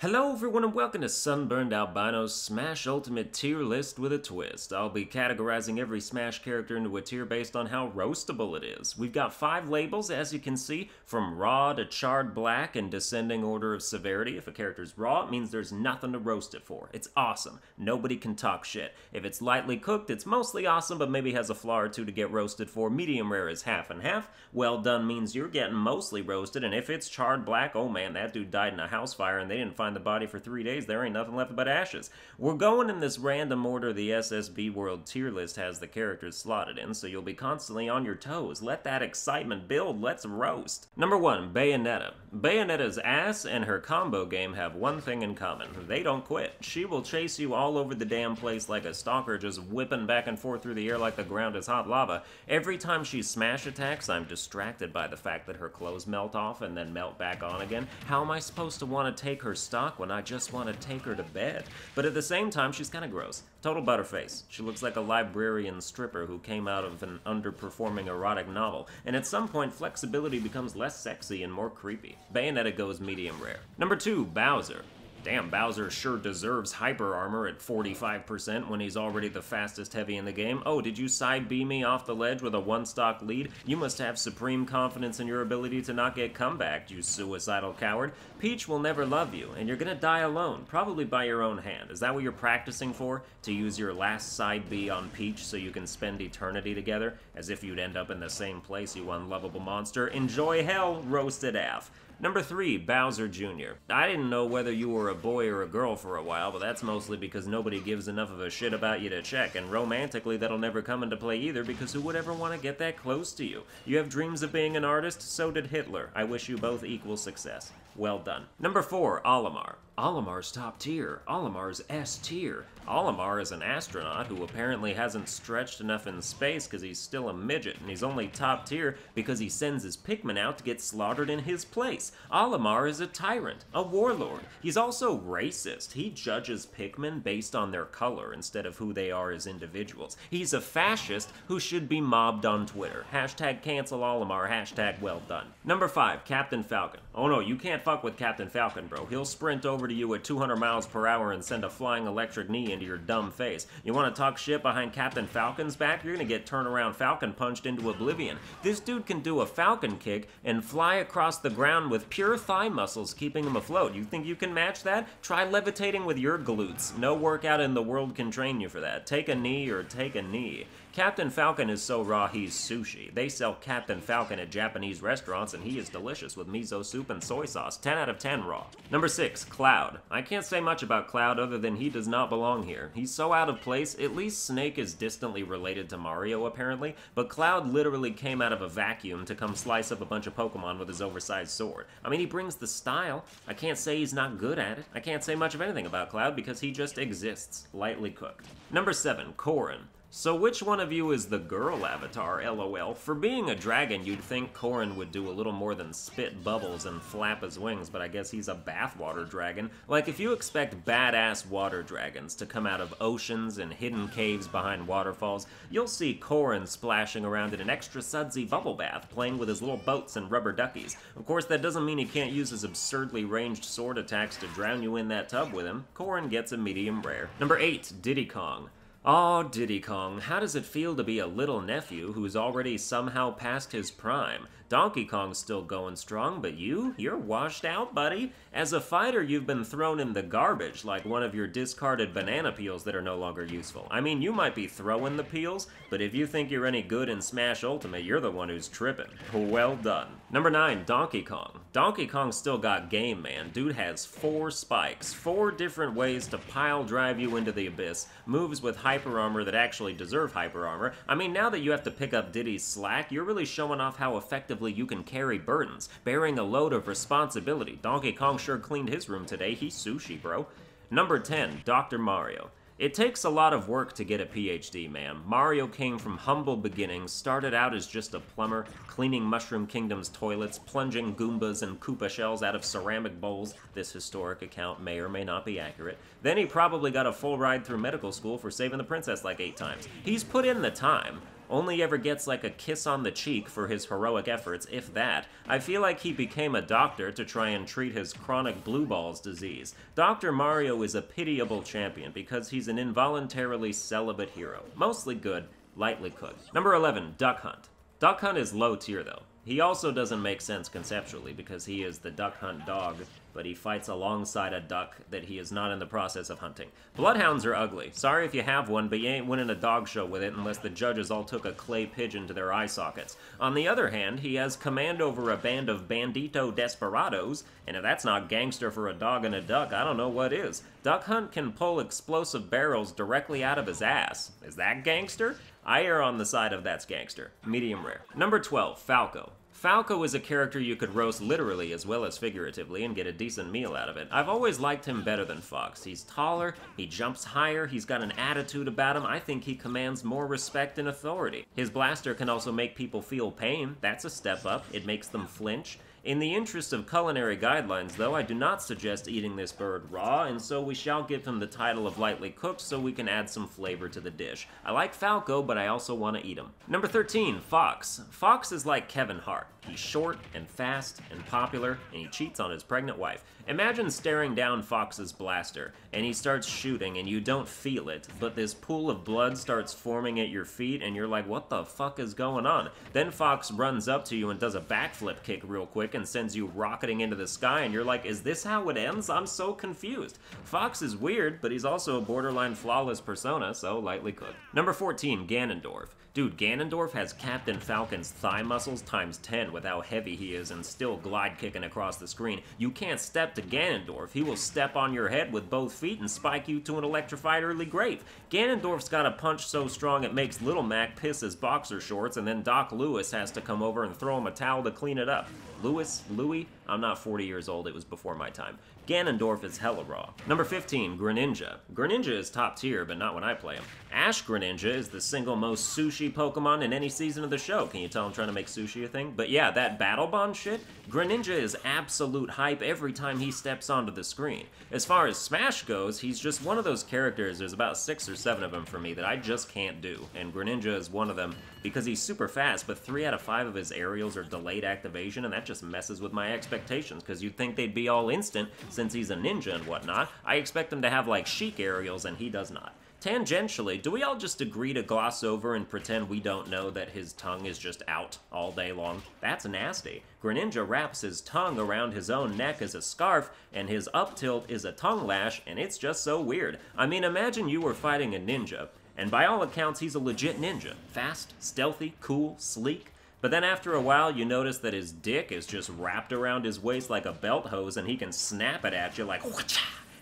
Hello everyone and welcome to Sunburned Albino's Smash Ultimate tier list with a twist. I'll be categorizing every Smash character into a tier based on how roastable it is. We've got five labels as you can see, from raw to charred black in descending order of severity. If a character's raw, it means there's nothing to roast it for. It's awesome. Nobody can talk shit. If it's lightly cooked, it's mostly awesome but maybe has a flaw or two to get roasted for. Medium rare is half and half. Well done means you're getting mostly roasted and if it's charred black, oh man, that dude died in a house fire and they didn't find find the body for three days, there ain't nothing left but ashes. We're going in this random order the SSB World tier list has the characters slotted in, so you'll be constantly on your toes. Let that excitement build, let's roast. Number 1, Bayonetta. Bayonetta's ass and her combo game have one thing in common. They don't quit. She will chase you all over the damn place like a stalker, just whipping back and forth through the air like the ground is hot lava. Every time she smash attacks, I'm distracted by the fact that her clothes melt off and then melt back on again. How am I supposed to want to take her stuff? Stock when I just want to take her to bed. But at the same time, she's kind of gross. Total butterface. She looks like a librarian stripper who came out of an underperforming erotic novel, and at some point, flexibility becomes less sexy and more creepy. Bayonetta goes medium rare. Number 2, Bowser. Damn, Bowser sure deserves hyper armor at 45% when he's already the fastest heavy in the game. Oh, did you side B me off the ledge with a one stock lead? You must have supreme confidence in your ability to not get comeback, you suicidal coward. Peach will never love you, and you're gonna die alone, probably by your own hand. Is that what you're practicing for? To use your last side B on Peach so you can spend eternity together? As if you'd end up in the same place, you unlovable monster. Enjoy hell, roasted F. Number 3, Bowser Jr. I didn't know whether you were a boy or a girl for a while, but that's mostly because nobody gives enough of a shit about you to check, and romantically that'll never come into play either because who would ever want to get that close to you? You have dreams of being an artist? So did Hitler. I wish you both equal success. Well done. Number 4, Olimar. Olimar's top tier. Olimar's S tier. Olimar is an astronaut who apparently hasn't stretched enough in space because he's still a midget, and he's only top tier because he sends his Pikmin out to get slaughtered in his place. Olimar is a tyrant, a warlord. He's also racist. He judges Pikmin based on their color instead of who they are as individuals. He's a fascist who should be mobbed on Twitter. Hashtag cancel Olimar, hashtag well done. Number 5, Captain Falcon. Oh no, you can't fuck with Captain Falcon, bro. He'll sprint over to you at 200 miles per hour and send a flying electric knee into your dumb face. You want to talk shit behind Captain Falcon's back? You're gonna get turned around Falcon punched into oblivion. This dude can do a Falcon kick and fly across the ground with pure thigh muscles keeping him afloat. You think you can match that? Try levitating with your glutes. No workout in the world can train you for that. Take a knee or take a knee. Captain Falcon is so raw he's sushi. They sell Captain Falcon at Japanese restaurants and he is delicious with miso soup and soy sauce. 10 out of 10 raw. Number 6, Cloud. I can't say much about Cloud other than he does not belong here. He's so out of place, at least Snake is distantly related to Mario apparently, but Cloud literally came out of a vacuum to come slice up a bunch of Pokemon with his oversized sword. I mean, he brings the style. I can't say he's not good at it. I can't say much of anything about Cloud because he just exists, lightly cooked. Number 7, Corrin. So which one of you is the girl avatar, lol? For being a dragon, you'd think Corrin would do a little more than spit bubbles and flap his wings, but I guess he's a bathwater dragon. Like, if you expect badass water dragons to come out of oceans and hidden caves behind waterfalls, you'll see Corrin splashing around in an extra sudsy bubble bath, playing with his little boats and rubber duckies. Of course, that doesn't mean he can't use his absurdly ranged sword attacks to drown you in that tub with him. Corrin gets a medium rare. Number 8, Diddy Kong. Aw, oh, Diddy Kong, how does it feel to be a little nephew who's already somehow past his prime? Donkey Kong's still going strong, but you? You're washed out, buddy. As a fighter, you've been thrown in the garbage like one of your discarded banana peels that are no longer useful. I mean, you might be throwing the peels, but if you think you're any good in Smash Ultimate, you're the one who's tripping. Well done. Number 9, Donkey Kong. Donkey Kong still got game, man. Dude has four spikes, four different ways to pile drive you into the abyss, moves with hyper armor that actually deserve hyper armor. I mean, now that you have to pick up Diddy's slack, you're really showing off how effectively you can carry burdens, bearing a load of responsibility. Donkey Kong sure cleaned his room today. He's sushi, bro. Number 10, Dr. Mario. It takes a lot of work to get a PhD, man. Mario came from humble beginnings, started out as just a plumber, cleaning Mushroom Kingdom's toilets, plunging Goombas and Koopa shells out of ceramic bowls. This historic account may or may not be accurate. Then he probably got a full ride through medical school for saving the princess like eight times. He's put in the time. Only ever gets like a kiss on the cheek for his heroic efforts, if that. I feel like he became a doctor to try and treat his chronic blue balls disease. Dr. Mario is a pitiable champion because he's an involuntarily celibate hero. Mostly good, lightly cooked. Number 11, Duck Hunt. Duck Hunt is low tier though. He also doesn't make sense conceptually because he is the duck hunt dog, but he fights alongside a duck that he is not in the process of hunting. Bloodhounds are ugly. Sorry if you have one, but you ain't winning a dog show with it unless the judges all took a clay pigeon to their eye sockets. On the other hand, he has command over a band of bandito desperados, and if that's not gangster for a dog and a duck, I don't know what is. Duck Hunt can pull explosive barrels directly out of his ass. Is that gangster? I err on the side of that's gangster. Medium rare. Number 12, Falco. Falco is a character you could roast literally as well as figuratively and get a decent meal out of it. I've always liked him better than Fox. He's taller, he jumps higher, he's got an attitude about him. I think he commands more respect and authority. His blaster can also make people feel pain. That's a step up. It makes them flinch. In the interest of culinary guidelines, though, I do not suggest eating this bird raw, and so we shall give him the title of lightly cooked so we can add some flavor to the dish. I like Falco, but I also want to eat him. Number 13, Fox. Fox is like Kevin Hart. He's short and fast and popular, and he cheats on his pregnant wife. Imagine staring down Fox's blaster, and he starts shooting, and you don't feel it, but this pool of blood starts forming at your feet, and you're like, what the fuck is going on? Then Fox runs up to you and does a backflip kick real quick and sends you rocketing into the sky, and you're like, is this how it ends? I'm so confused. Fox is weird, but he's also a borderline flawless persona, so lightly cooked. Number 14, Ganondorf. Dude, Ganondorf has Captain Falcon's thigh muscles times 10 with how heavy he is and still glide kicking across the screen. You can't step to Ganondorf. He will step on your head with both feet and spike you to an electrified early grave. Ganondorf's got a punch so strong it makes Little Mac piss his boxer shorts and then Doc Lewis has to come over and throw him a towel to clean it up. Lewis, Louis? I'm not 40 years old, it was before my time. Ganondorf is hella raw. Number 15, Greninja. Greninja is top tier, but not when I play him. Ash Greninja is the single most sushi Pokemon in any season of the show. Can you tell I'm trying to make sushi a thing? But yeah, that Battle Bond shit, Greninja is absolute hype every time he steps onto the screen. As far as Smash goes, he's just one of those characters, there's about six or seven of them for me, that I just can't do. And Greninja is one of them because he's super fast, but three out of five of his aerials are delayed activation, and that just messes with my expectations, because you'd think they'd be all instant since he's a ninja and whatnot. I expect him to have like Sheik aerials, and he does not. Tangentially, do we all just agree to gloss over and pretend we don't know that his tongue is just out all day long? That's nasty. Greninja wraps his tongue around his own neck as a scarf, and his up tilt is a tongue lash, and it's just so weird. I mean, imagine you were fighting a ninja, and by all accounts, he's a legit ninja. Fast, stealthy, cool, sleek. But then after a while, you notice that his dick is just wrapped around his waist like a belt hose, and he can snap it at you like!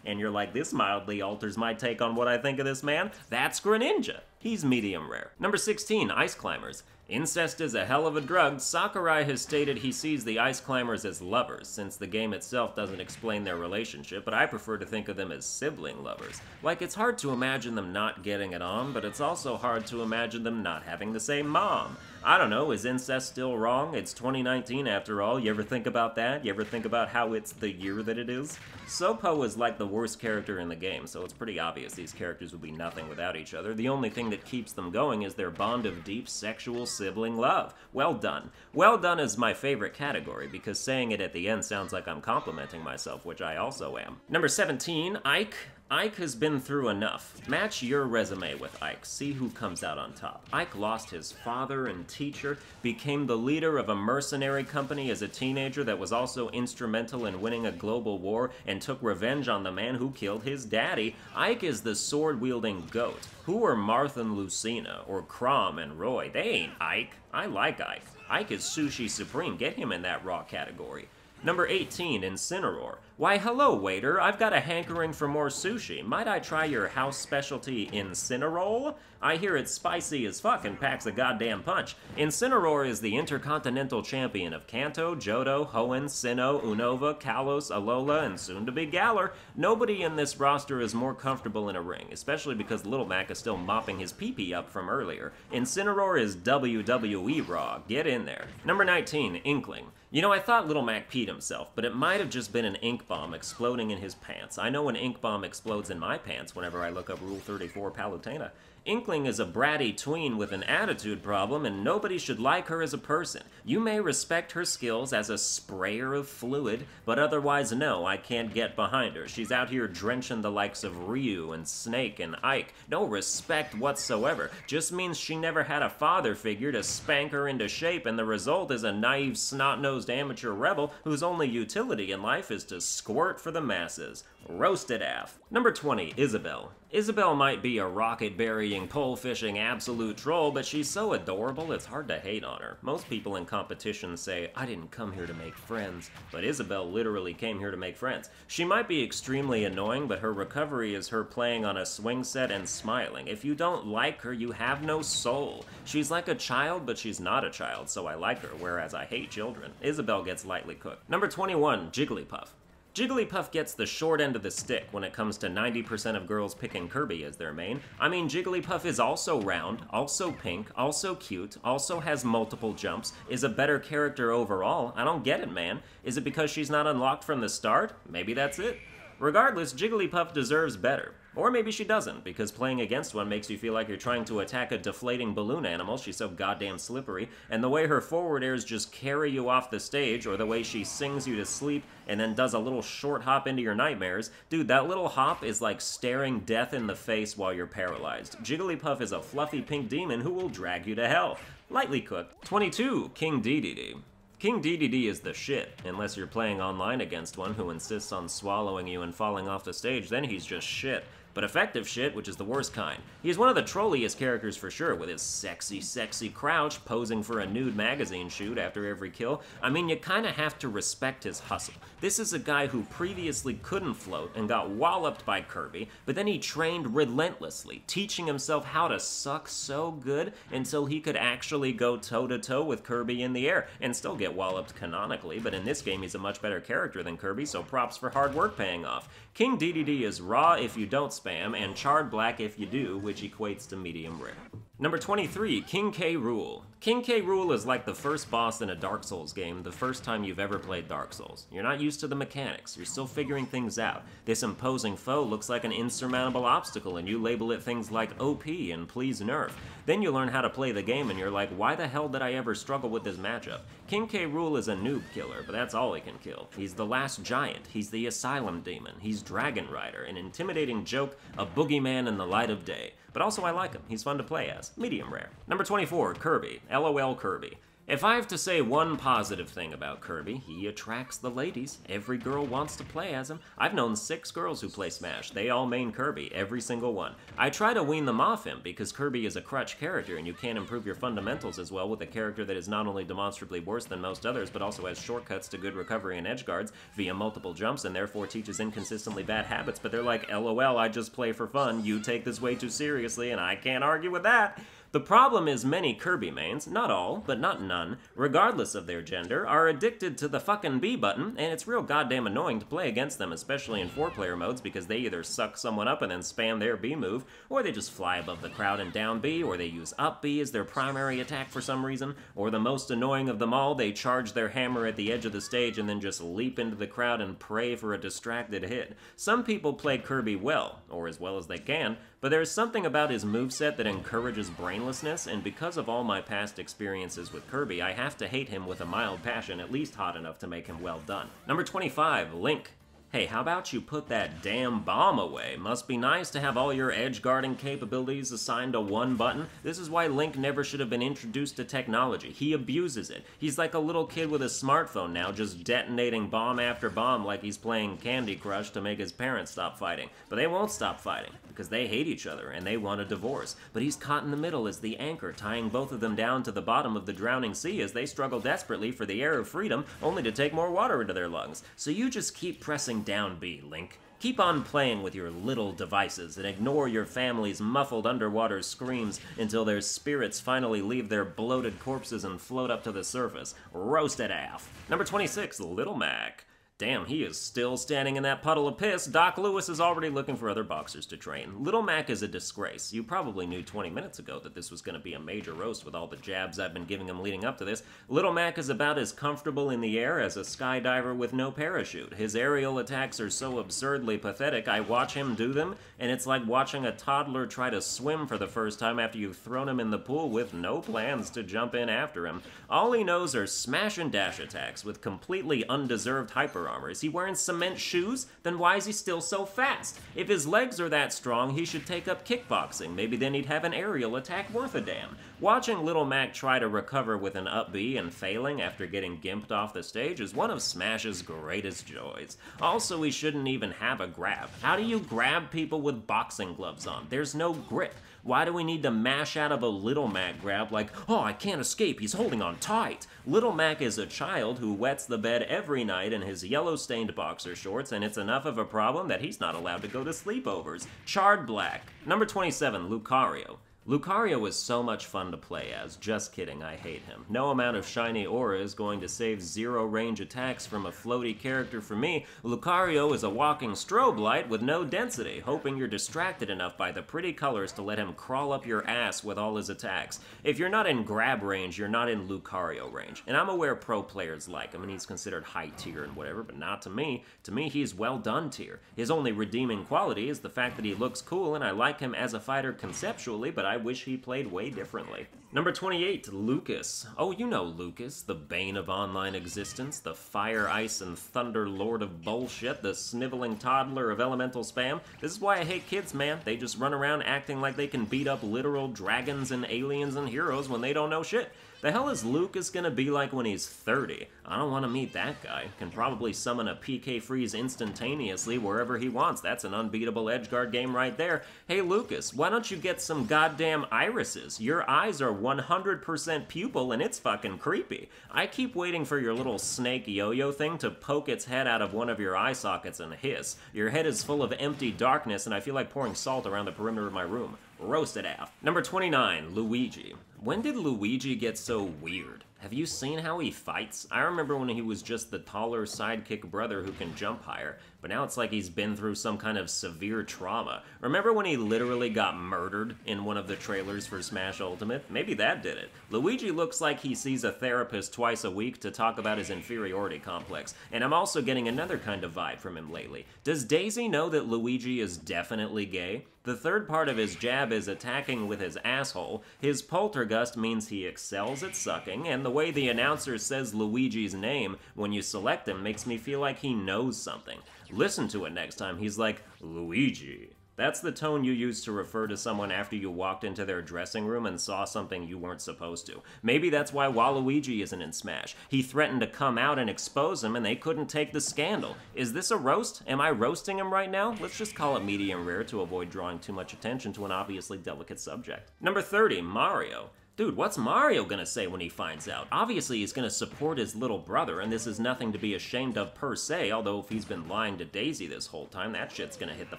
And you're like, this mildly alters my take on what I think of this man. That's Greninja. He's medium rare. Number 16, Ice Climbers. Incest is a hell of a drug. Sakurai has stated he sees the Ice Climbers as lovers, since the game itself doesn't explain their relationship, but I prefer to think of them as sibling lovers. Like, it's hard to imagine them not getting it on, but it's also hard to imagine them not having the same mom. I don't know, is incest still wrong? It's 2019 after all. You ever think about that? You ever think about how it's the year that it is? Sopo is like the worst character in the game, so it's pretty obvious these characters would be nothing without each other. The only thing that keeps them going is their bond of deep sexual sibling love. Well done. Well done is my favorite category because saying it at the end sounds like I'm complimenting myself, which I also am. Number 17, Ike. Ike has been through enough. Match your resume with Ike, see who comes out on top. Ike lost his father and teacher, became the leader of a mercenary company as a teenager that was also instrumental in winning a global war, and took revenge on the man who killed his daddy. Ike is the sword wielding goat. Who are Marth and Lucina, or Chrom and Roy? They ain't Ike. I like Ike. Ike is Sushi Supreme. Get him in that raw category. Number 18, Incineroar. Why, hello, waiter. I've got a hankering for more sushi. Might I try your house specialty, Incineroar? I hear it's spicy as fuck and packs a goddamn punch. Incineroar is the intercontinental champion of Kanto, Johto, Hoenn, Sinnoh, Unova, Kalos, Alola, and soon to be Galar. Nobody in this roster is more comfortable in a ring, especially because Little Mac is still mopping his pee-pee up from earlier. Incineroar is WWE Raw. Get in there. Number 19, Inkling. You know, I thought Little Mac peed himself, but it might have just been an ink bomb exploding in his pants. I know an ink bomb explodes in my pants whenever I look up Rule 34 Palutena. Inkling is a bratty tween with an attitude problem, and nobody should like her as a person. You may respect her skills as a sprayer of fluid, but otherwise, no, I can't get behind her. She's out here drenching the likes of Ryu and Snake and Ike. No respect whatsoever. Just means she never had a father figure to spank her into shape, and the result is a naive, snot-nosed amateur rebel whose only utility in life is to squirt for the masses. Roasted AF. Number 20, Isabelle. Isabelle might be a rocket-burying, pole-fishing absolute troll, but she's so adorable it's hard to hate on her. Most people in competition say, I didn't come here to make friends, but Isabelle literally came here to make friends. She might be extremely annoying, but her recovery is her playing on a swing set and smiling. If you don't like her, you have no soul. She's like a child, but she's not a child, so I like her, whereas I hate children. Isabelle gets lightly cooked. Number 21, Jigglypuff. Jigglypuff gets the short end of the stick when it comes to 90% of girls picking Kirby as their main. I mean, Jigglypuff is also round, also pink, also cute, also has multiple jumps, is a better character overall. I don't get it, man. Is it because she's not unlocked from the start? Maybe that's it. Regardless, Jigglypuff deserves better. Or maybe she doesn't, because playing against one makes you feel like you're trying to attack a deflating balloon animal, she's so goddamn slippery, and the way her forward airs just carry you off the stage, or the way she sings you to sleep and then does a little short hop into your nightmares, dude, that little hop is like staring death in the face while you're paralyzed. Jigglypuff is a fluffy pink demon who will drag you to hell. Lightly cooked. 22. King Dedede. King Dedede is the shit, unless you're playing online against one who insists on swallowing you and falling off the stage, then he's just shit but effective shit, which is the worst kind. He is one of the trolliest characters for sure, with his sexy, sexy crouch posing for a nude magazine shoot after every kill. I mean, you kinda have to respect his hustle. This is a guy who previously couldn't float and got walloped by Kirby, but then he trained relentlessly, teaching himself how to suck so good until he could actually go toe-to-toe with Kirby in the air, and still get walloped canonically, but in this game he's a much better character than Kirby, so props for hard work paying off. King Dedede is raw if you don't spam, and charred black if you do, which equates to medium rare. Number 23, King K. Rool. King K. Rool is like the first boss in a Dark Souls game the first time you've ever played Dark Souls. You're not used to the mechanics, you're still figuring things out. This imposing foe looks like an insurmountable obstacle and you label it things like OP and please nerf. Then you learn how to play the game and you're like, why the hell did I ever struggle with this matchup? King K. Rool is a noob killer, but that's all he can kill. He's the last giant, he's the Asylum Demon, he's Dragon Rider, an intimidating joke, a boogeyman in the light of day. But also I like him, he's fun to play as. Medium rare. Number 24, Kirby. LOL Kirby. If I have to say one positive thing about Kirby, he attracts the ladies. Every girl wants to play as him. I've known six girls who play Smash. They all main Kirby, every single one. I try to wean them off him because Kirby is a crutch character and you can't improve your fundamentals as well with a character that is not only demonstrably worse than most others, but also has shortcuts to good recovery and edge guards via multiple jumps and therefore teaches inconsistently bad habits. But they're like, lol, I just play for fun. You take this way too seriously and I can't argue with that. The problem is many Kirby mains, not all, but not none, regardless of their gender, are addicted to the fucking B button, and it's real goddamn annoying to play against them, especially in four-player modes, because they either suck someone up and then spam their B move, or they just fly above the crowd and down B, or they use up B as their primary attack for some reason, or the most annoying of them all, they charge their hammer at the edge of the stage and then just leap into the crowd and pray for a distracted hit. Some people play Kirby well, or as well as they can, but there's something about his moveset that encourages brainlessness, and because of all my past experiences with Kirby, I have to hate him with a mild passion, at least hot enough to make him well done. Number 25, Link. Hey, how about you put that damn bomb away? Must be nice to have all your edge guarding capabilities assigned to one button. This is why Link never should have been introduced to technology. He abuses it. He's like a little kid with a smartphone now, just detonating bomb after bomb like he's playing Candy Crush to make his parents stop fighting. But they won't stop fighting, because they hate each other and they want a divorce. But he's caught in the middle as the anchor, tying both of them down to the bottom of the drowning sea as they struggle desperately for the air of freedom, only to take more water into their lungs. So you just keep pressing down B, Link. Keep on playing with your little devices and ignore your family's muffled underwater screams until their spirits finally leave their bloated corpses and float up to the surface. Roasted AF. Number 26, Little Mac. Damn, he is still standing in that puddle of piss. Doc Lewis is already looking for other boxers to train. Little Mac is a disgrace. You probably knew 20 minutes ago that this was going to be a major roast with all the jabs I've been giving him leading up to this. Little Mac is about as comfortable in the air as a skydiver with no parachute. His aerial attacks are so absurdly pathetic, I watch him do them, and it's like watching a toddler try to swim for the first time after you've thrown him in the pool with no plans to jump in after him. All he knows are smash and dash attacks with completely undeserved hyper armor. Is he wearing cement shoes? Then why is he still so fast? If his legs are that strong, he should take up kickboxing. Maybe then he'd have an aerial attack worth a damn. Watching Little Mac try to recover with an up B and failing after getting gimped off the stage is one of Smash's greatest joys. Also, he shouldn't even have a grab. How do you grab people with boxing gloves on? There's no grip. Why do we need to mash out of a Little Mac grab like, oh, I can't escape, he's holding on tight? Little Mac is a child who wets the bed every night in his yellow stained boxer shorts, and it's enough of a problem that he's not allowed to go to sleepovers. Charred Black. Number 27, Lucario. Lucario is so much fun to play as. Just kidding, I hate him. No amount of shiny aura is going to save zero range attacks from a floaty character for me. Lucario is a walking strobe light with no density, hoping you're distracted enough by the pretty colors to let him crawl up your ass with all his attacks. If you're not in grab range, you're not in Lucario range. And I'm aware pro players like him and he's considered high tier and whatever, but not to me. To me, he's well done tier. His only redeeming quality is the fact that he looks cool and I like him as a fighter conceptually, but I I wish he played way differently. Number 28, Lucas. Oh, you know Lucas, the bane of online existence, the fire, ice, and thunder lord of bullshit, the sniveling toddler of elemental spam. This is why I hate kids, man. They just run around acting like they can beat up literal dragons and aliens and heroes when they don't know shit. The hell is Lucas gonna be like when he's 30? I don't want to meet that guy. Can probably summon a PK freeze instantaneously wherever he wants. That's an unbeatable edgeguard game right there. Hey Lucas, why don't you get some goddamn irises? Your eyes are 100% pupil and it's fucking creepy. I keep waiting for your little snake yo-yo thing to poke its head out of one of your eye sockets and hiss. Your head is full of empty darkness and I feel like pouring salt around the perimeter of my room. Roast it out. Number 29, Luigi. When did Luigi get so weird? Have you seen how he fights? I remember when he was just the taller sidekick brother who can jump higher, but now it's like he's been through some kind of severe trauma. Remember when he literally got murdered in one of the trailers for Smash Ultimate? Maybe that did it. Luigi looks like he sees a therapist twice a week to talk about his inferiority complex, and I'm also getting another kind of vibe from him lately. Does Daisy know that Luigi is definitely gay? The third part of his jab is attacking with his asshole. His poltergust means he excels at sucking, and the way the announcer says Luigi's name when you select him makes me feel like he knows something. Listen to it next time. He's like, Luigi. That's the tone you use to refer to someone after you walked into their dressing room and saw something you weren't supposed to. Maybe that's why Waluigi isn't in Smash. He threatened to come out and expose him, and they couldn't take the scandal. Is this a roast? Am I roasting him right now? Let's just call it medium rare to avoid drawing too much attention to an obviously delicate subject. Number 30, Mario. Dude, what's Mario gonna say when he finds out? Obviously, he's gonna support his little brother, and this is nothing to be ashamed of per se, although if he's been lying to Daisy this whole time, that shit's gonna hit the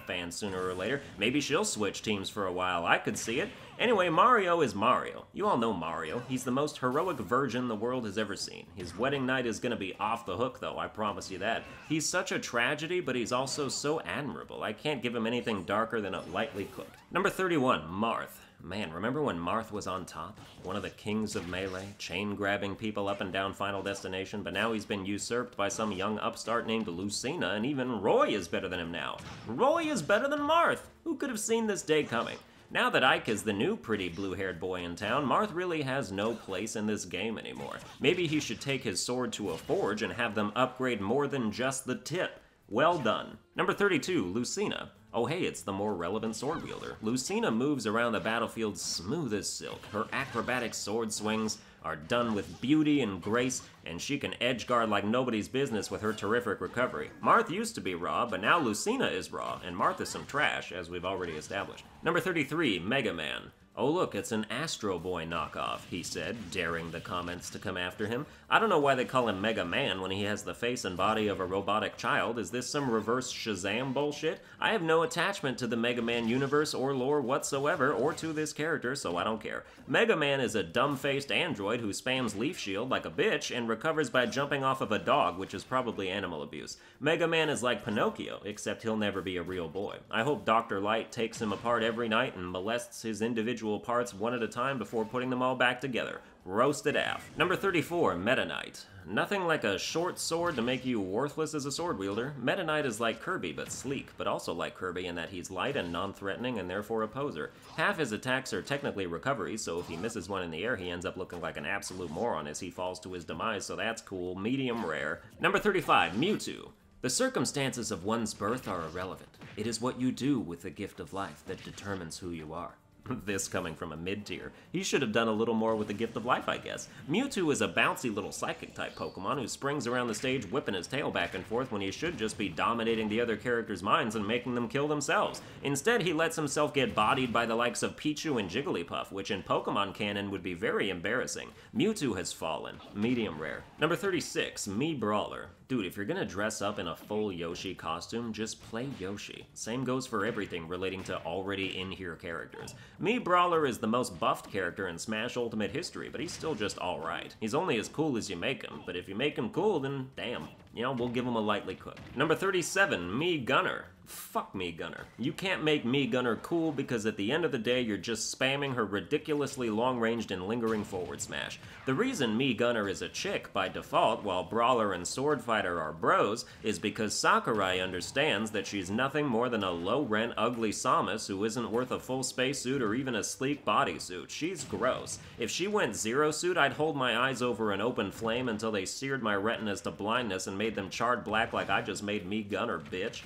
fan sooner or later. Maybe she'll switch teams for a while, I could see it. Anyway, Mario is Mario. You all know Mario. He's the most heroic virgin the world has ever seen. His wedding night is gonna be off the hook, though, I promise you that. He's such a tragedy, but he's also so admirable. I can't give him anything darker than a lightly cooked. Number 31, Marth. Man, remember when Marth was on top? One of the kings of Melee, chain grabbing people up and down Final Destination, but now he's been usurped by some young upstart named Lucina, and even Roy is better than him now. Roy is better than Marth! Who could have seen this day coming? Now that Ike is the new pretty blue-haired boy in town, Marth really has no place in this game anymore. Maybe he should take his sword to a forge and have them upgrade more than just the tip. Well done. Number 32, Lucina. Oh hey, it's the more relevant sword wielder. Lucina moves around the battlefield smooth as silk. Her acrobatic sword swings are done with beauty and grace, and she can edge guard like nobody's business with her terrific recovery. Marth used to be raw, but now Lucina is raw, and Marth is some trash, as we've already established. Number 33, Mega Man. Oh, look, it's an Astro Boy knockoff, he said, daring the comments to come after him. I don't know why they call him Mega Man when he has the face and body of a robotic child. Is this some reverse Shazam bullshit? I have no attachment to the Mega Man universe or lore whatsoever, or to this character, so I don't care. Mega Man is a dumb faced android who spams Leaf Shield like a bitch and recovers by jumping off of a dog, which is probably animal abuse. Mega Man is like Pinocchio, except he'll never be a real boy. I hope Dr. Light takes him apart every night and molests his individual individual parts one at a time before putting them all back together. Roasted af. Number 34, Meta Knight. Nothing like a short sword to make you worthless as a sword wielder. Meta Knight is like Kirby, but sleek, but also like Kirby in that he's light and non-threatening and therefore a poser. Half his attacks are technically recoveries, so if he misses one in the air, he ends up looking like an absolute moron as he falls to his demise, so that's cool. Medium rare. Number 35, Mewtwo. The circumstances of one's birth are irrelevant. It is what you do with the gift of life that determines who you are. this coming from a mid tier. He should have done a little more with the Gift of Life, I guess. Mewtwo is a bouncy little psychic type Pokemon who springs around the stage whipping his tail back and forth when he should just be dominating the other characters' minds and making them kill themselves. Instead, he lets himself get bodied by the likes of Pichu and Jigglypuff, which in Pokemon canon would be very embarrassing. Mewtwo has fallen. Medium rare. Number 36, Mii Brawler. Dude, if you're gonna dress up in a full Yoshi costume, just play Yoshi. Same goes for everything relating to already in here characters. Mii Brawler is the most buffed character in Smash Ultimate history, but he's still just alright. He's only as cool as you make him, but if you make him cool, then damn. You know, we'll give him a lightly cooked. Number 37, Mii Gunner. Fuck Mii Gunner. You can't make Mii Gunner cool because at the end of the day, you're just spamming her ridiculously long-ranged and lingering forward smash. The reason Mii Gunner is a chick by default, while Brawler and Sword Fighter are bros, is because Sakurai understands that she's nothing more than a low-rent, ugly Samus who isn't worth a full spacesuit or even a sleek bodysuit. She's gross. If she went Zero Suit, I'd hold my eyes over an open flame until they seared my retinas to blindness and made them charred black like I just made Mii Gunner, bitch.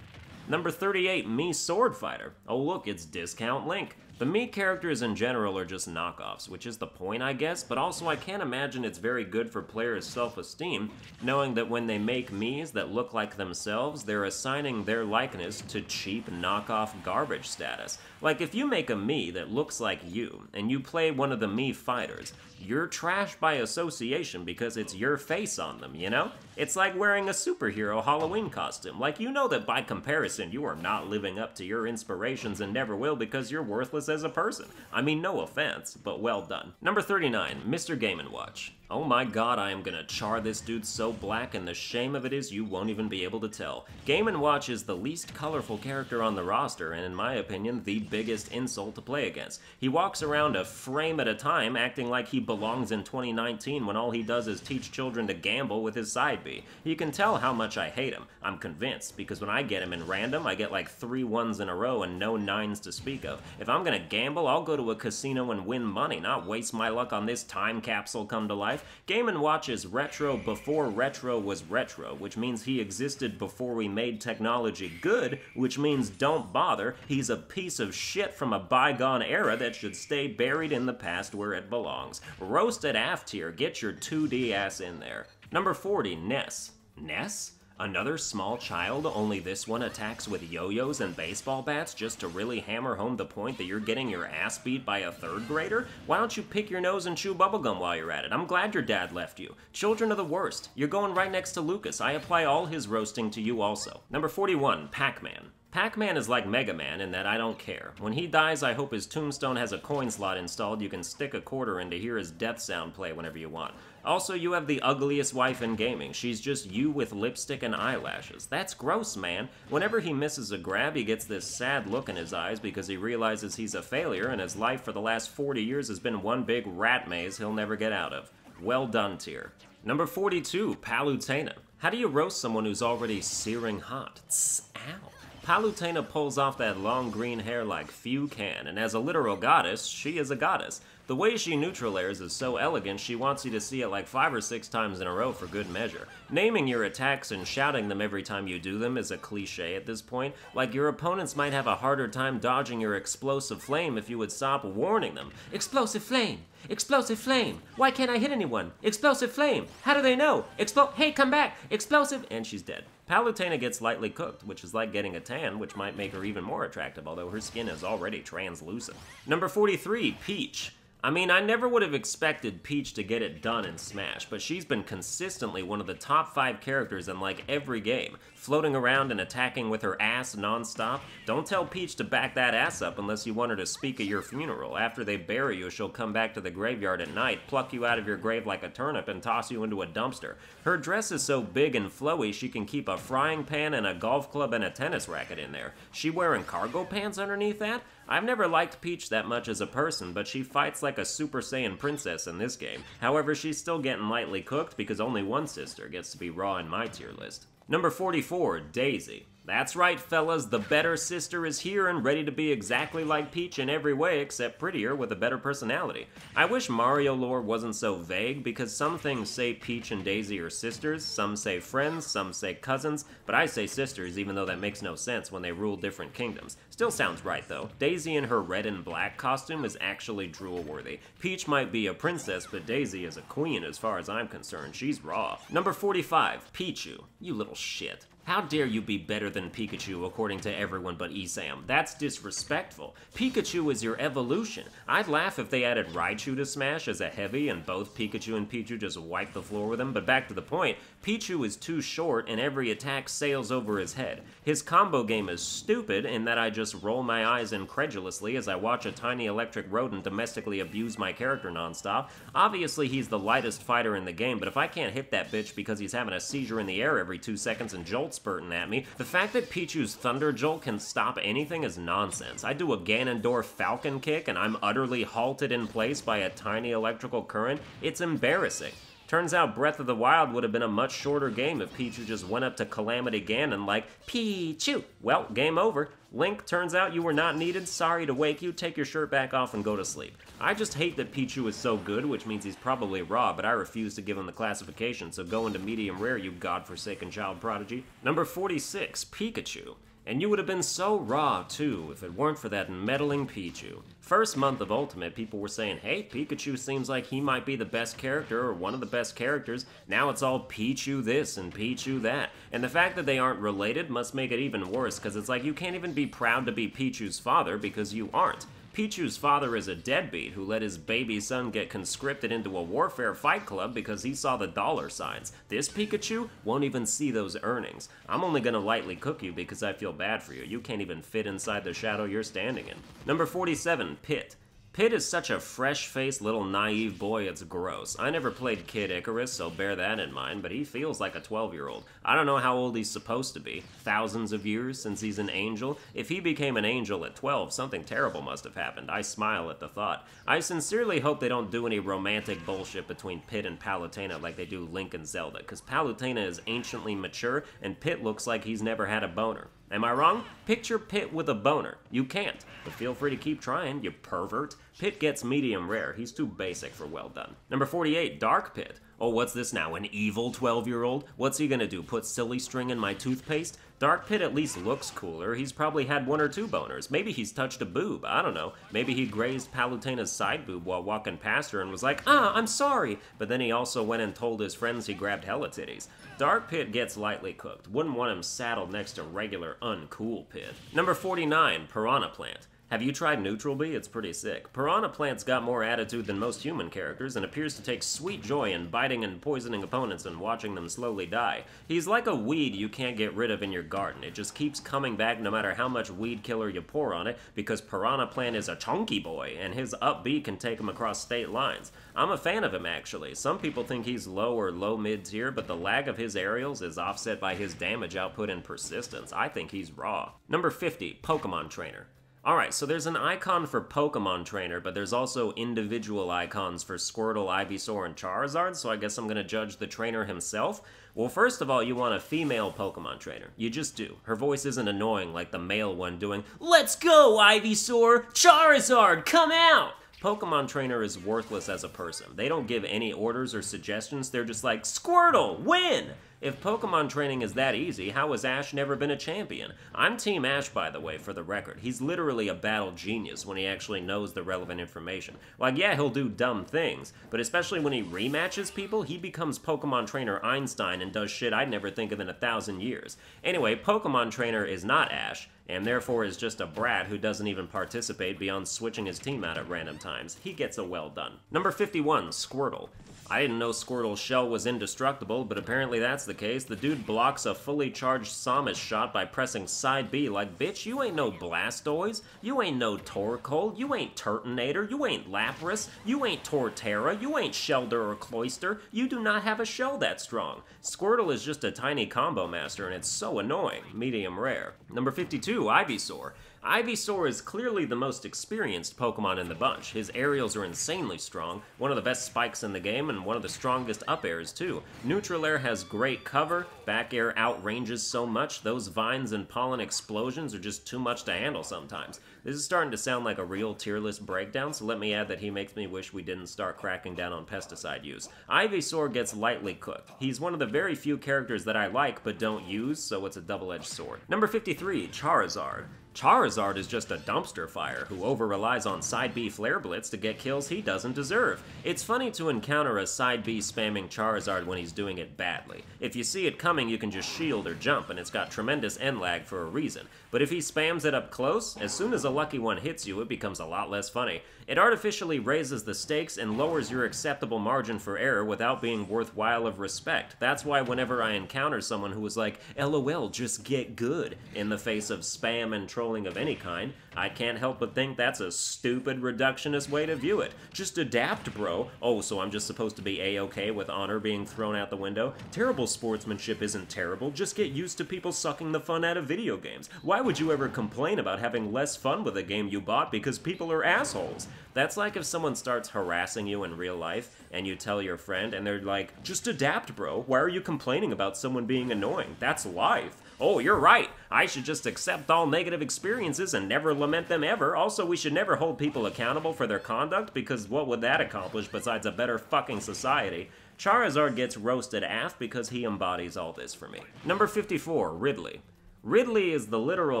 Number 38, Mii Sword Fighter. Oh look, it's Discount Link. The Mii characters in general are just knockoffs, which is the point, I guess, but also I can't imagine it's very good for players' self-esteem, knowing that when they make Mii's that look like themselves, they're assigning their likeness to cheap knockoff garbage status. Like, if you make a Mii that looks like you, and you play one of the Mii fighters, you're trash by association because it's your face on them, you know? It's like wearing a superhero Halloween costume. Like, you know that by comparison, you are not living up to your inspirations and never will because you're worthless as a person. I mean, no offense, but well done. Number 39, Mr. Game & Watch. Oh my god, I am gonna char this dude so black, and the shame of it is you won't even be able to tell. Game & Watch is the least colorful character on the roster, and in my opinion, the biggest insult to play against. He walks around a frame at a time, acting like he belongs in 2019 when all he does is teach children to gamble with his side B. You can tell how much I hate him. I'm convinced, because when I get him in random, I get like three ones in a row and no nines to speak of. If I'm gonna gamble, I'll go to a casino and win money, not waste my luck on this time capsule come to life life. Game & Watch is retro before retro was retro, which means he existed before we made technology good, which means don't bother. He's a piece of shit from a bygone era that should stay buried in the past where it belongs. Roasted Af tier, get your 2D ass in there. Number 40, Ness. Ness? Another small child, only this one attacks with yo-yos and baseball bats just to really hammer home the point that you're getting your ass beat by a third grader? Why don't you pick your nose and chew bubblegum while you're at it? I'm glad your dad left you. Children are the worst. You're going right next to Lucas. I apply all his roasting to you also. Number 41, Pac-Man. Pac-Man is like Mega Man in that I don't care. When he dies, I hope his tombstone has a coin slot installed you can stick a quarter in to hear his death sound play whenever you want. Also, you have the ugliest wife in gaming. She's just you with lipstick and eyelashes. That's gross, man. Whenever he misses a grab, he gets this sad look in his eyes because he realizes he's a failure and his life for the last 40 years has been one big rat maze he'll never get out of. Well done, tier. Number 42, Palutena. How do you roast someone who's already searing hot? Tss, ow. Palutena pulls off that long green hair like few can, and as a literal goddess, she is a goddess. The way she neutral airs is so elegant, she wants you to see it like five or six times in a row for good measure. Naming your attacks and shouting them every time you do them is a cliche at this point, like your opponents might have a harder time dodging your explosive flame if you would stop warning them. Explosive flame! Explosive flame! Why can't I hit anyone? Explosive flame! How do they know? Explo- hey, come back! Explosive! And she's dead. Palutena gets lightly cooked, which is like getting a tan, which might make her even more attractive, although her skin is already translucent. Number 43, Peach. I mean, I never would have expected Peach to get it done in Smash, but she's been consistently one of the top 5 characters in like every game, floating around and attacking with her ass nonstop. Don't tell Peach to back that ass up unless you want her to speak at your funeral. After they bury you, she'll come back to the graveyard at night, pluck you out of your grave like a turnip, and toss you into a dumpster. Her dress is so big and flowy she can keep a frying pan and a golf club and a tennis racket in there. She wearing cargo pants underneath that? I've never liked Peach that much as a person, but she fights like a Super Saiyan princess in this game. However, she's still getting lightly cooked because only one sister gets to be raw in my tier list. Number 44, Daisy. That's right, fellas, the better sister is here and ready to be exactly like Peach in every way except prettier with a better personality. I wish Mario lore wasn't so vague because some things say Peach and Daisy are sisters, some say friends, some say cousins, but I say sisters even though that makes no sense when they rule different kingdoms. Still sounds right though. Daisy in her red and black costume is actually drool worthy. Peach might be a princess, but Daisy is a queen as far as I'm concerned. She's raw. Number 45, Pichu. You little shit. How dare you be better than Pikachu according to everyone but Esam? That's disrespectful. Pikachu is your evolution. I'd laugh if they added Raichu to Smash as a heavy and both Pikachu and Pichu just wipe the floor with him, but back to the point, Pichu is too short and every attack sails over his head. His combo game is stupid in that I just roll my eyes incredulously as I watch a tiny electric rodent domestically abuse my character nonstop. Obviously he's the lightest fighter in the game, but if I can't hit that bitch because he's having a seizure in the air every two seconds and jolts spurting at me. The fact that Pichu's Thunder Jolt can stop anything is nonsense. I do a Ganondorf Falcon kick and I'm utterly halted in place by a tiny electrical current. It's embarrassing. Turns out Breath of the Wild would have been a much shorter game if Pichu just went up to Calamity Ganon like, Pichu! Well, game over. Link, turns out you were not needed. Sorry to wake you. Take your shirt back off and go to sleep. I just hate that Pichu is so good, which means he's probably raw, but I refuse to give him the classification, so go into medium rare, you godforsaken child prodigy. Number 46, Pikachu. And you would have been so raw, too, if it weren't for that meddling Pichu. First month of Ultimate, people were saying, hey, Pikachu seems like he might be the best character or one of the best characters. Now it's all Pichu this and Pichu that. And the fact that they aren't related must make it even worse, because it's like you can't even be proud to be Pichu's father because you aren't. Pichu's father is a deadbeat who let his baby son get conscripted into a warfare fight club because he saw the dollar signs. This Pikachu won't even see those earnings. I'm only gonna lightly cook you because I feel bad for you. You can't even fit inside the shadow you're standing in. Number 47, Pit. Pit is such a fresh-faced little naive boy, it's gross. I never played Kid Icarus, so bear that in mind, but he feels like a 12-year-old. I don't know how old he's supposed to be. Thousands of years since he's an angel? If he became an angel at 12, something terrible must have happened. I smile at the thought. I sincerely hope they don't do any romantic bullshit between Pit and Palutena like they do Link and Zelda, because Palutena is anciently mature, and Pit looks like he's never had a boner. Am I wrong? Picture Pit with a boner. You can't, but feel free to keep trying, you pervert. Pit gets medium rare. He's too basic for well done. Number 48, Dark Pit. Oh, what's this now? An evil 12 year old? What's he gonna do? Put silly string in my toothpaste? Dark Pit at least looks cooler. He's probably had one or two boners. Maybe he's touched a boob. I don't know. Maybe he grazed Palutena's side boob while walking past her and was like, ah, I'm sorry. But then he also went and told his friends he grabbed hella titties. Dark Pit gets lightly cooked. Wouldn't want him saddled next to regular uncool Pit. Number 49, Piranha Plant. Have you tried Neutral B? It's pretty sick. Piranha Plant's got more attitude than most human characters and appears to take sweet joy in biting and poisoning opponents and watching them slowly die. He's like a weed you can't get rid of in your garden. It just keeps coming back no matter how much weed killer you pour on it because Piranha Plant is a chunky boy and his up B can take him across state lines. I'm a fan of him actually. Some people think he's low or low mid tier, but the lag of his aerials is offset by his damage output and persistence. I think he's raw. Number 50, Pokemon Trainer. Alright, so there's an icon for Pokemon Trainer, but there's also individual icons for Squirtle, Ivysaur, and Charizard, so I guess I'm gonna judge the trainer himself. Well, first of all, you want a female Pokemon Trainer. You just do. Her voice isn't annoying like the male one doing, Let's go, Ivysaur! Charizard, come out! Pokemon Trainer is worthless as a person. They don't give any orders or suggestions, they're just like, Squirtle, win! If Pokemon training is that easy, how has Ash never been a champion? I'm Team Ash, by the way, for the record. He's literally a battle genius when he actually knows the relevant information. Like, yeah, he'll do dumb things, but especially when he rematches people, he becomes Pokemon trainer Einstein and does shit I'd never think of in a thousand years. Anyway, Pokemon trainer is not Ash and therefore is just a brat who doesn't even participate beyond switching his team out at random times. He gets a well done. Number 51, Squirtle. I didn't know Squirtle's shell was indestructible, but apparently that's the case. The dude blocks a fully charged Samus shot by pressing side B like, bitch, you ain't no Blastoise, you ain't no Torkoal, you ain't Turtonator, you ain't Lapras, you ain't Torterra, you ain't Shellder or Cloyster, you do not have a shell that strong. Squirtle is just a tiny combo master and it's so annoying. Medium rare. Number 52, Ivysaur. Ivysaur is clearly the most experienced Pokemon in the bunch. His aerials are insanely strong, one of the best spikes in the game, and one of the strongest up airs too. Neutral air has great cover, back air outranges so much, those vines and pollen explosions are just too much to handle sometimes. This is starting to sound like a real tier list breakdown, so let me add that he makes me wish we didn't start cracking down on pesticide use. Ivysaur gets lightly cooked. He's one of the very few characters that I like but don't use, so it's a double-edged sword. Number 53, Charizard. Charizard is just a dumpster fire who over-relies on side B Flare Blitz to get kills he doesn't deserve. It's funny to encounter a side B spamming Charizard when he's doing it badly. If you see it coming, you can just shield or jump, and it's got tremendous end lag for a reason. But if he spams it up close, as soon as a lucky one hits you, it becomes a lot less funny. It artificially raises the stakes and lowers your acceptable margin for error without being worthwhile of respect. That's why whenever I encounter someone who is like, LOL, just get good, in the face of spam and trolling of any kind, I can't help but think that's a stupid reductionist way to view it. Just adapt, bro. Oh, so I'm just supposed to be a-okay with honor being thrown out the window? Terrible sportsmanship isn't terrible, just get used to people sucking the fun out of video games. Why would you ever complain about having less fun with a game you bought because people are assholes? That's like if someone starts harassing you in real life and you tell your friend and they're like, just adapt, bro. Why are you complaining about someone being annoying? That's life. Oh, you're right. I should just accept all negative experiences and never lament them ever. Also, we should never hold people accountable for their conduct because what would that accomplish besides a better fucking society? Charizard gets roasted af because he embodies all this for me. Number 54, Ridley. Ridley is the literal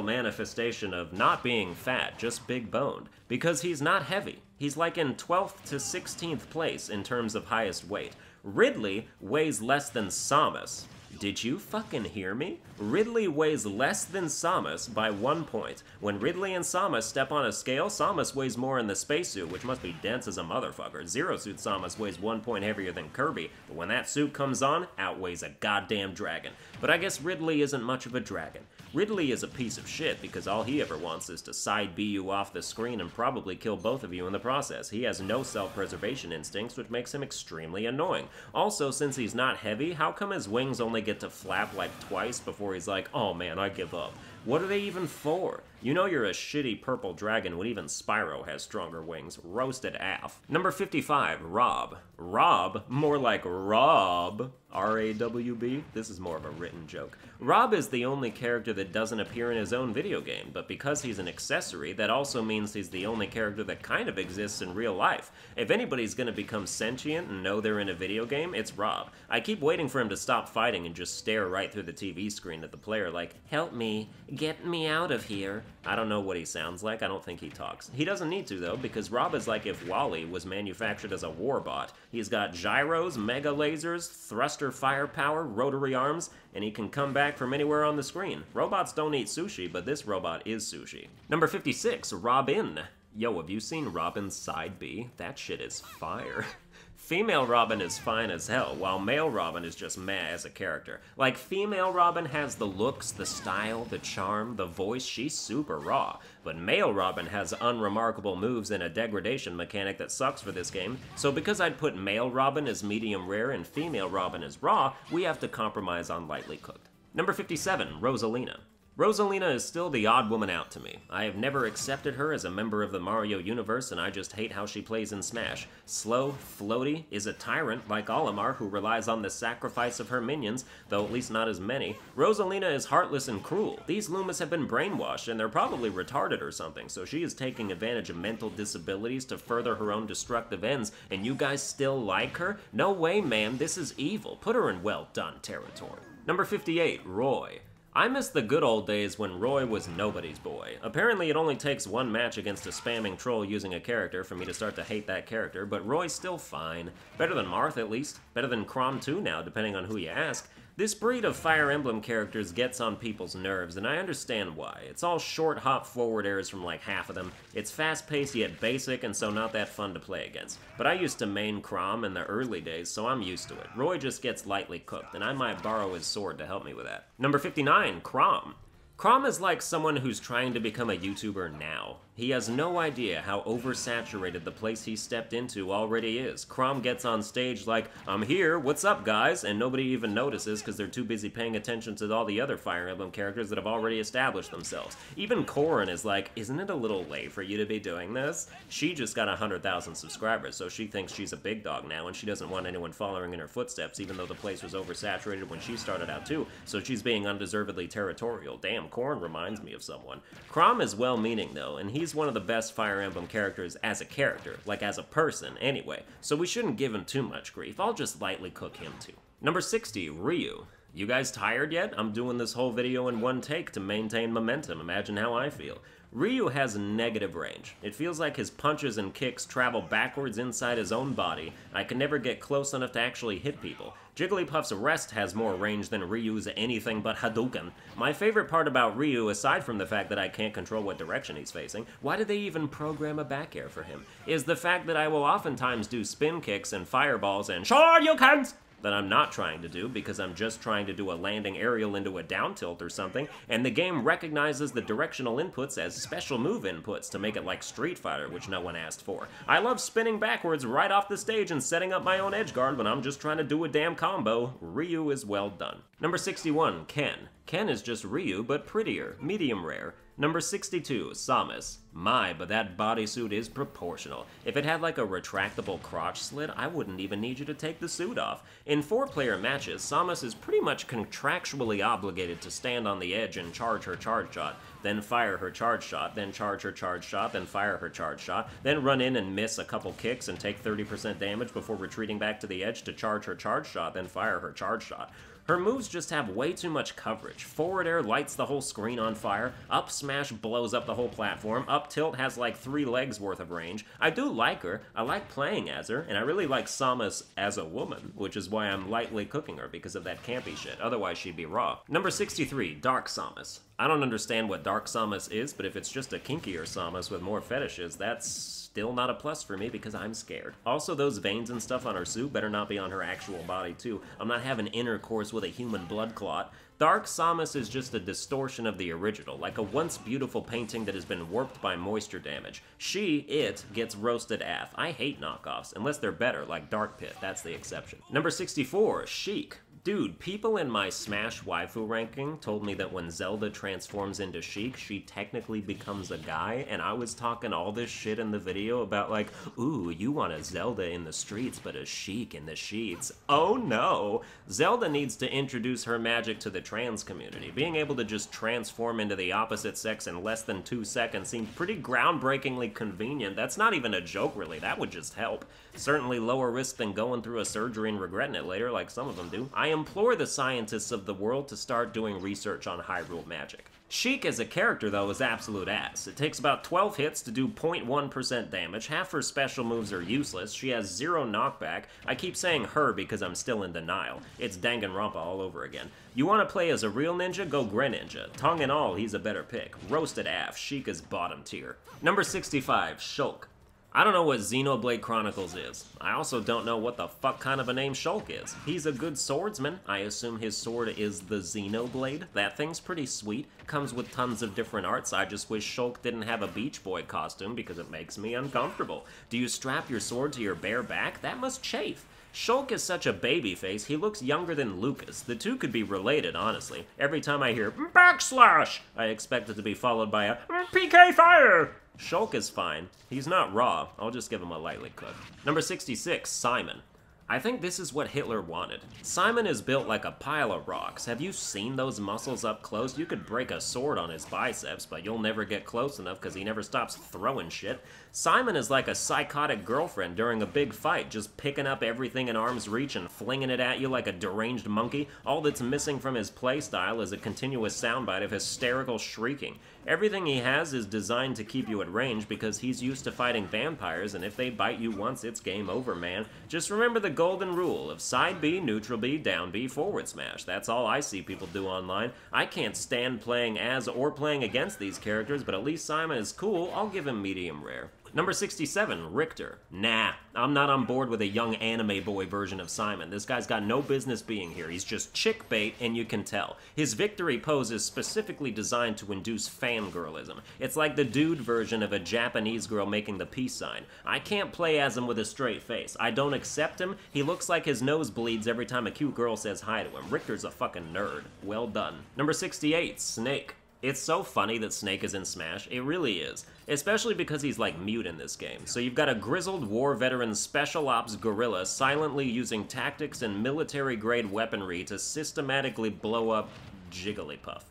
manifestation of not being fat, just big boned, because he's not heavy. He's like in 12th to 16th place in terms of highest weight. Ridley weighs less than Samus, did you fucking hear me? Ridley weighs less than Samus by one point. When Ridley and Samus step on a scale, Samus weighs more in the spacesuit, which must be dense as a motherfucker. Zero Suit Samus weighs one point heavier than Kirby, but when that suit comes on, outweighs a goddamn dragon. But I guess Ridley isn't much of a dragon. Ridley is a piece of shit because all he ever wants is to side B you off the screen and probably kill both of you in the process. He has no self-preservation instincts, which makes him extremely annoying. Also, since he's not heavy, how come his wings only get to flap like twice before he's like, oh man, I give up? What are they even for? You know you're a shitty purple dragon when even Spyro has stronger wings. Roasted af. Number 55, Rob. Rob, more like Rob, R-A-W-B. This is more of a written joke. Rob is the only character that doesn't appear in his own video game, but because he's an accessory, that also means he's the only character that kind of exists in real life. If anybody's gonna become sentient and know they're in a video game, it's Rob. I keep waiting for him to stop fighting and just stare right through the TV screen at the player like, help me, get me out of here. I don't know what he sounds like, I don't think he talks. He doesn't need to though, because Rob is like if WALL-E was manufactured as a warbot. He's got gyros, mega lasers, thruster firepower, rotary arms, and he can come back from anywhere on the screen. Robots don't eat sushi, but this robot is sushi. Number 56, Robin. Yo, have you seen Robin's side B? That shit is fire. Female Robin is fine as hell, while male Robin is just meh as a character. Like, female Robin has the looks, the style, the charm, the voice, she's super raw. But male Robin has unremarkable moves and a degradation mechanic that sucks for this game, so because I'd put male Robin as medium rare and female Robin as raw, we have to compromise on lightly cooked. Number 57, Rosalina. Rosalina is still the odd woman out to me. I have never accepted her as a member of the Mario universe, and I just hate how she plays in Smash. Slow, floaty, is a tyrant like Olimar, who relies on the sacrifice of her minions, though at least not as many. Rosalina is heartless and cruel. These Lumas have been brainwashed, and they're probably retarded or something, so she is taking advantage of mental disabilities to further her own destructive ends, and you guys still like her? No way, man, this is evil. Put her in well done territory. Number 58, Roy. I miss the good old days when Roy was nobody's boy. Apparently it only takes one match against a spamming troll using a character for me to start to hate that character, but Roy's still fine. Better than Marth, at least. Better than Chrom too now, depending on who you ask. This breed of Fire Emblem characters gets on people's nerves, and I understand why. It's all short hop forward airs from like half of them. It's fast-paced yet basic, and so not that fun to play against. But I used to main Chrom in the early days, so I'm used to it. Roy just gets lightly cooked, and I might borrow his sword to help me with that. Number 59, Chrom. Chrom is like someone who's trying to become a YouTuber now. He has no idea how oversaturated the place he stepped into already is. Chrom gets on stage like, I'm here, what's up guys? And nobody even notices because they're too busy paying attention to all the other Fire Emblem characters that have already established themselves. Even Corrin is like, isn't it a little late for you to be doing this? She just got 100,000 subscribers, so she thinks she's a big dog now and she doesn't want anyone following in her footsteps even though the place was oversaturated when she started out too, so she's being undeservedly territorial. Damn, Corrin reminds me of someone. Chrom is well-meaning though, and he's one of the best Fire Emblem characters as a character, like as a person anyway, so we shouldn't give him too much grief, I'll just lightly cook him too. Number 60, Ryu. You guys tired yet? I'm doing this whole video in one take to maintain momentum, imagine how I feel. Ryu has negative range. It feels like his punches and kicks travel backwards inside his own body. I can never get close enough to actually hit people. Jigglypuff's Rest has more range than Ryu's anything but Hadouken. My favorite part about Ryu, aside from the fact that I can't control what direction he's facing, why did they even program a back air for him, is the fact that I will oftentimes do spin kicks and fireballs and Shoryuken! That I'm not trying to do because I'm just trying to do a landing aerial into a down tilt or something, and the game recognizes the directional inputs as special move inputs to make it like Street Fighter, which no one asked for. I love spinning backwards right off the stage and setting up my own edge guard when I'm just trying to do a damn combo. Ryu is well done. Number 61, Ken. Ken is just Ryu, but prettier, medium rare. Number 62, Samus. My, but that bodysuit is proportional. If it had like a retractable crotch slit, I wouldn't even need you to take the suit off. In four-player matches, Samus is pretty much contractually obligated to stand on the edge and charge her charge shot, then fire her charge shot, then charge her charge shot, then fire her charge shot, then run in and miss a couple kicks and take 30% damage before retreating back to the edge to charge her charge shot, then fire her charge shot. Her moves just have way too much coverage. Forward air lights the whole screen on fire, up smash blows up the whole platform, up tilt has like three legs worth of range. I do like her, I like playing as her, and I really like Samus as a woman, which is why I'm lightly cooking her because of that campy shit, otherwise she'd be raw. Number 63, Dark Samus. I don't understand what Dark Samus is, but if it's just a kinkier Samus with more fetishes, that's still not a plus for me because I'm scared. Also, those veins and stuff on her suit better not be on her actual body too. I'm not having intercourse with a human blood clot. Dark Samus is just a distortion of the original, like a once beautiful painting that has been warped by moisture damage. She, it, gets roasted af. I hate knockoffs, unless they're better, like Dark Pit, that's the exception. Number 64, Sheik. Dude, people in my Smash waifu ranking told me that when Zelda transforms into Sheik, she technically becomes a guy, and I was talking all this shit in the video about like, ooh, you want a Zelda in the streets, but a Sheik in the sheets. Oh no! Zelda needs to introduce her magic to the trans community. Being able to just transform into the opposite sex in less than two seconds seemed pretty groundbreakingly convenient. That's not even a joke, really. That would just help. Certainly lower risk than going through a surgery and regretting it later, like some of them do. I implore the scientists of the world to start doing research on Hyrule magic. Sheik as a character, though, is absolute ass. It takes about 12 hits to do 0.1% damage, half her special moves are useless, she has zero knockback, I keep saying her because I'm still in denial. It's Danganronpa all over again. You want to play as a real ninja? Go Greninja. Tongue and all, he's a better pick. Roasted AF, Sheik is bottom tier. Number 65, Shulk. I don't know what Xenoblade Chronicles is. I also don't know what the fuck kind of a name Shulk is. He's a good swordsman. I assume his sword is the Xenoblade. That thing's pretty sweet. Comes with tons of different arts. I just wish Shulk didn't have a Beach Boy costume because it makes me uncomfortable. Do you strap your sword to your bare back? That must chafe. Shulk is such a baby face, he looks younger than Lucas. The two could be related, honestly. Every time I hear backslash, I expect it to be followed by a PK fire. Shulk is fine. He's not raw. I'll just give him a lightly cooked. Number 66, Simon. I think this is what Hitler wanted. Simon is built like a pile of rocks. Have you seen those muscles up close? You could break a sword on his biceps, but you'll never get close enough because he never stops throwing shit. Simon is like a psychotic girlfriend during a big fight, just picking up everything in arm's reach and flinging it at you like a deranged monkey. All that's missing from his playstyle is a continuous soundbite of hysterical shrieking. Everything he has is designed to keep you at range because he's used to fighting vampires, and if they bite you once, it's game over, man. Just remember the golden rule of side B, neutral B, down B, forward smash. That's all I see people do online. I can't stand playing as or playing against these characters, but at least Simon is cool. I'll give him medium rare. Number 67, Richter. Nah, I'm not on board with a young anime boy version of Simon. This guy's got no business being here. He's just chick bait, and you can tell. His victory pose is specifically designed to induce fangirlism. It's like the dude version of a Japanese girl making the peace sign. I can't play as him with a straight face. I don't accept him. He looks like his nose bleeds every time a cute girl says hi to him. Richter's a fucking nerd. Well done. Number 68, Snake. It's so funny that Snake is in Smash. It really is. Especially because he's like mute in this game. So you've got a grizzled war veteran special ops gorilla silently using tactics and military grade weaponry to systematically blow up Jigglypuff.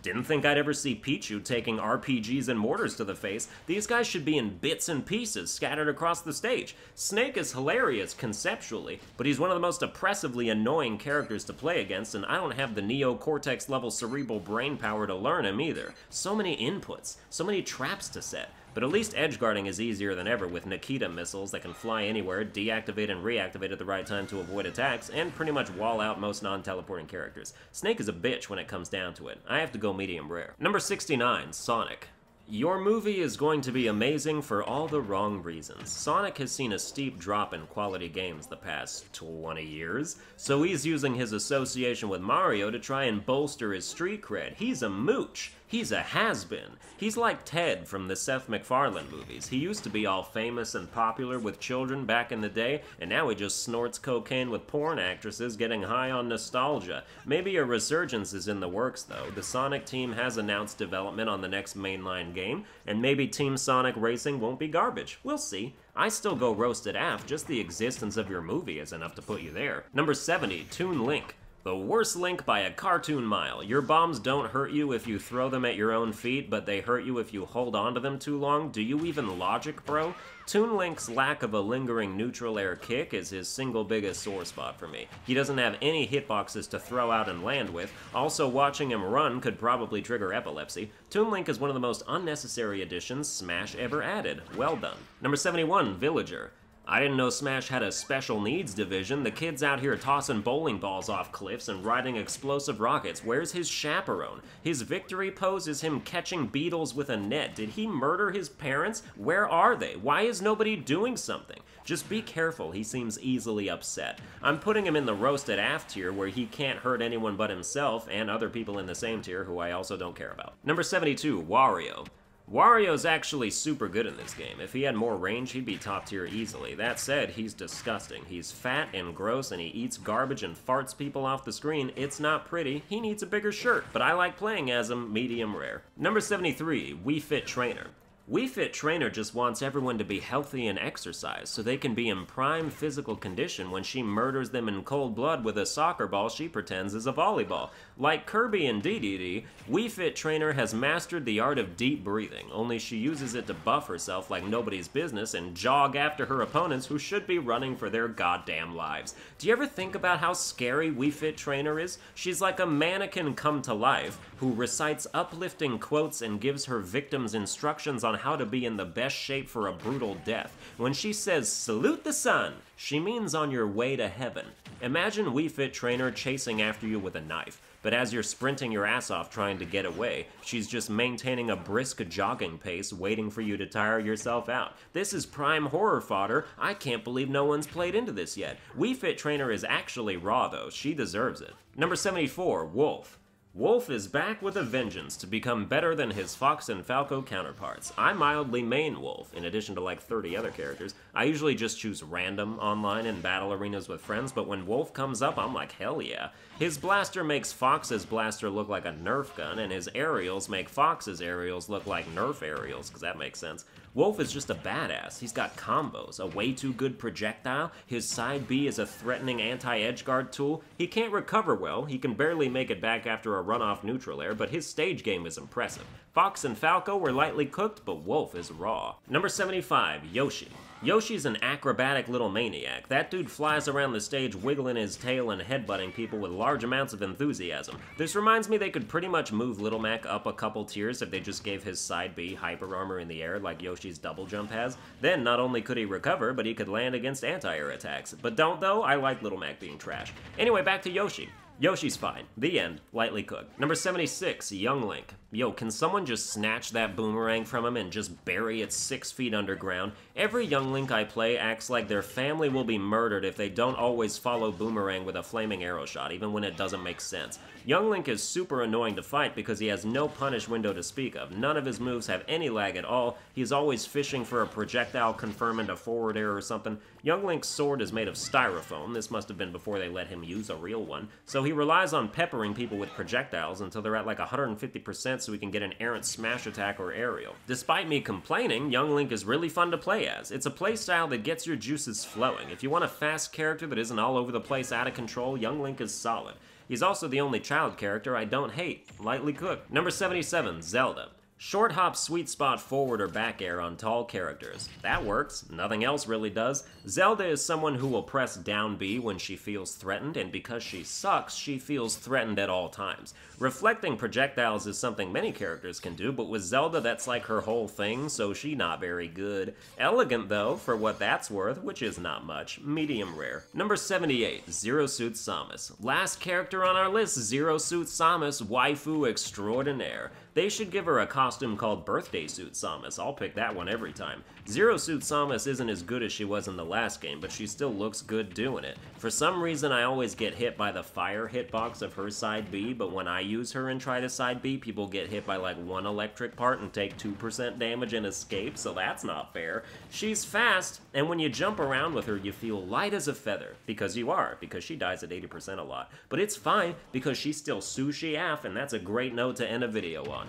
Didn't think I'd ever see Pichu taking RPGs and mortars to the face. These guys should be in bits and pieces scattered across the stage. Snake is hilarious conceptually, but he's one of the most oppressively annoying characters to play against, and I don't have the Neo Cortex level cerebral brain power to learn him either. So many inputs, so many traps to set. But at least edge guarding is easier than ever with Nikita missiles that can fly anywhere, deactivate and reactivate at the right time to avoid attacks, and pretty much wall out most non-teleporting characters. Snake is a bitch when it comes down to it. I have to go medium rare. Number 69, Sonic. Your movie is going to be amazing for all the wrong reasons. Sonic has seen a steep drop in quality games the past 20 years, so he's using his association with Mario to try and bolster his street cred. He's a mooch. He's a has-been. He's like Ted from the Seth MacFarlane movies. He used to be all famous and popular with children back in the day, and now he just snorts cocaine with porn actresses getting high on nostalgia. Maybe a resurgence is in the works, though. The Sonic team has announced development on the next mainline game, and maybe Team Sonic Racing won't be garbage. We'll see. I still go roasted af, just the existence of your movie is enough to put you there. Number 70, Toon Link. The worst link by a cartoon mile. Your bombs don't hurt you if you throw them at your own feet, but they hurt you if you hold onto them too long. Do you even logic, bro? Toon Link's lack of a lingering neutral air kick is his single biggest sore spot for me. He doesn't have any hitboxes to throw out and land with. Also, watching him run could probably trigger epilepsy. Toon Link is one of the most unnecessary additions Smash ever added. Well done. Number 71, Villager. I didn't know Smash had a special needs division. The kid's out here tossing bowling balls off cliffs and riding explosive rockets. Where's his chaperone? His victory pose is him catching beetles with a net. Did he murder his parents? Where are they? Why is nobody doing something? Just be careful, he seems easily upset. I'm putting him in the roasted aft tier where he can't hurt anyone but himself and other people in the same tier who I also don't care about. Number 72, Wario. Wario's actually super good in this game. If he had more range, he'd be top tier easily. That said, he's disgusting. He's fat and gross and he eats garbage and farts people off the screen. It's not pretty. He needs a bigger shirt, but I like playing as him medium rare. Number 73, Wii Fit Trainer. Wii Fit Trainer just wants everyone to be healthy and exercise so they can be in prime physical condition when she murders them in cold blood with a soccer ball she pretends is a volleyball. Like Kirby and Dedede, Wii Fit Trainer has mastered the art of deep breathing, only she uses it to buff herself like nobody's business and jog after her opponents who should be running for their goddamn lives. Do you ever think about how scary Wii Fit Trainer is? She's like a mannequin come to life who recites uplifting quotes and gives her victims instructions on how to be in the best shape for a brutal death. When she says, salute the sun, she means on your way to heaven. Imagine Wii Fit Trainer chasing after you with a knife, but as you're sprinting your ass off trying to get away, she's just maintaining a brisk jogging pace waiting for you to tire yourself out. This is prime horror fodder. I can't believe no one's played into this yet. Wii Fit Trainer is actually raw though. She deserves it. Number 74, Wolf. Wolf is back with a vengeance to become better than his Fox and Falco counterparts. I mildly main Wolf, in addition to like 30 other characters. I usually just choose random online in battle arenas with friends, but when Wolf comes up, I'm like, hell yeah. His blaster makes Fox's blaster look like a Nerf gun, and his aerials make Fox's aerials look like Nerf aerials, because that makes sense. Wolf is just a badass. He's got combos, a way too good projectile, his side B is a threatening anti-edge guard tool. He can't recover well, he can barely make it back after a run-off neutral air, but his stage game is impressive. Fox and Falco were lightly cooked, but Wolf is raw. Number 75, Yoshi. Yoshi's an acrobatic little maniac. That dude flies around the stage wiggling his tail and headbutting people with large amounts of enthusiasm. This reminds me they could pretty much move Little Mac up a couple tiers if they just gave his side B hyper armor in the air like Yoshi's double jump has. Then not only could he recover, but he could land against anti-air attacks. But don't though, I like Little Mac being trash. Anyway, back to Yoshi. Yoshi's fine. The end. Lightly cooked. Number 76, Young Link. Yo, can someone just snatch that boomerang from him and just bury it six feet underground? Every Young Link I play acts like their family will be murdered if they don't always follow Boomerang with a flaming arrow shot, even when it doesn't make sense. Young Link is super annoying to fight because he has no punish window to speak of. None of his moves have any lag at all. He's always fishing for a projectile confirming a forward air or something. Young Link's sword is made of styrofoam. This must have been before they let him use a real one. So he relies on peppering people with projectiles until they're at like 150% so we can get an errant smash attack or aerial. Despite me complaining, Young Link is really fun to play as. It's a playstyle that gets your juices flowing. If you want a fast character that isn't all over the place out of control, Young Link is solid. He's also the only child character I don't hate. Lightly cooked. Number 77, Zelda. Short hop sweet spot forward or back air on tall characters. That works, nothing else really does. Zelda is someone who will press down B when she feels threatened, and because she sucks, she feels threatened at all times. Reflecting projectiles is something many characters can do, but with Zelda that's like her whole thing, so she not very good. Elegant though, for what that's worth, which is not much. Medium rare. Number 78, Zero Suit Samus. Last character on our list, Zero Suit Samus, waifu extraordinaire. They should give her a costume called Birthday Suit Samus. I'll pick that one every time. Zero Suit Samus isn't as good as she was in the last game, but she still looks good doing it. For some reason, I always get hit by the fire hitbox of her side B, but when I use her and try to side B, people get hit by like one electric part and take 2% damage and escape, so that's not fair. She's fast, and when you jump around with her, you feel light as a feather. Because you are, because she dies at 80% a lot. But it's fine, because she's still sushi af, and that's a great note to end a video on.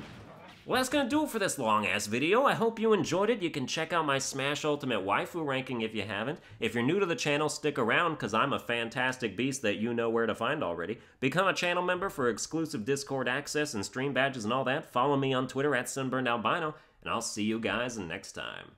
Well, that's gonna do it for this long-ass video. I hope you enjoyed it. You can check out my Smash Ultimate Waifu ranking if you haven't. If you're new to the channel, stick around, because I'm a fantastic beast that you know where to find already. Become a channel member for exclusive Discord access and stream badges and all that. Follow me on Twitter at SunburnedAlbino, and I'll see you guys next time.